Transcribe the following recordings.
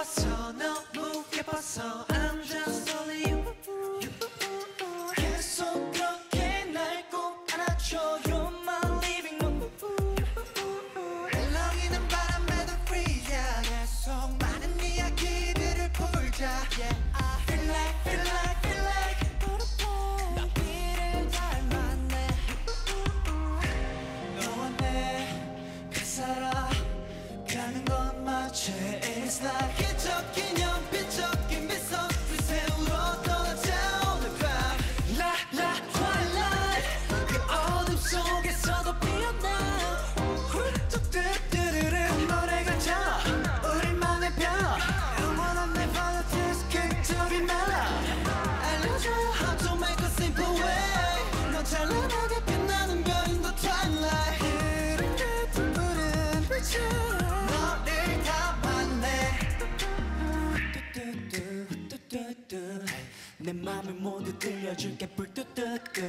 예뻤어 너무 예뻤어 내 맘을 모두 들려줄게. 불뚝뚝뚝.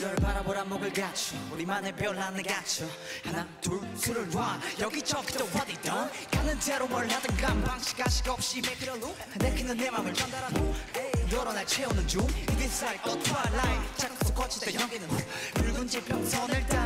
널 바라보라 목을 갖춰 우리만의 별 하나 갖춰 하나 둘 술을 와. 여기저기 또 어디든 가는 대로 뭘 하든 간 방식 가식 없이 매끄러루 내키는 내 맘을 전달하고 너로 날 채우는 중. 이딘 사이 또 트와라이 자꾸 거치다 여기는 붉은 지평선을 따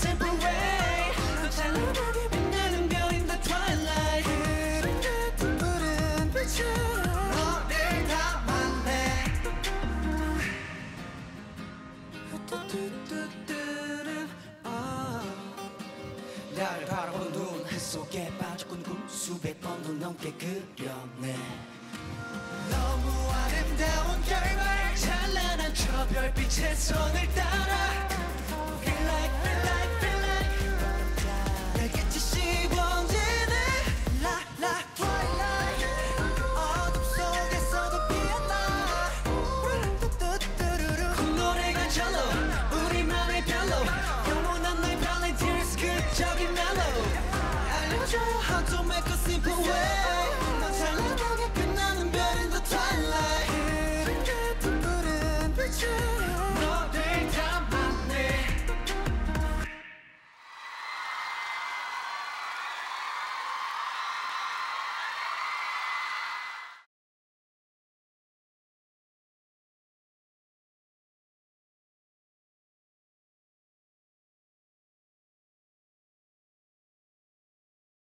simple 나를 바라본 눈 그 햇속에 빠져꾼 꿈 수백 번도 넘게 그려내. 너무 아름다운 결말 찬란한 저 별빛에 손을